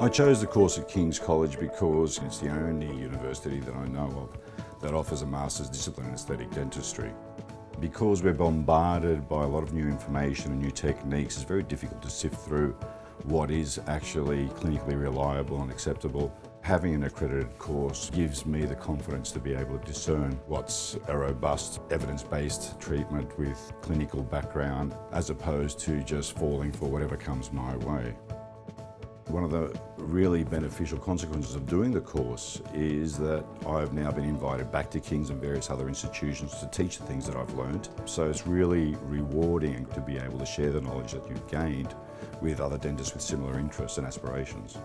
I chose the course at King's College because it's the only university that I know of that offers a master's discipline in aesthetic dentistry. Because we're bombarded by a lot of new information and new techniques, it's very difficult to sift through what is actually clinically reliable and acceptable. Having an accredited course gives me the confidence to be able to discern what's a robust evidence-based treatment with clinical background as opposed to just falling for whatever comes my way. One of the really beneficial consequences of doing the course is that I've now been invited back to King's and various other institutions to teach the things that I've learned. So it's really rewarding to be able to share the knowledge that you've gained with other dentists with similar interests and aspirations.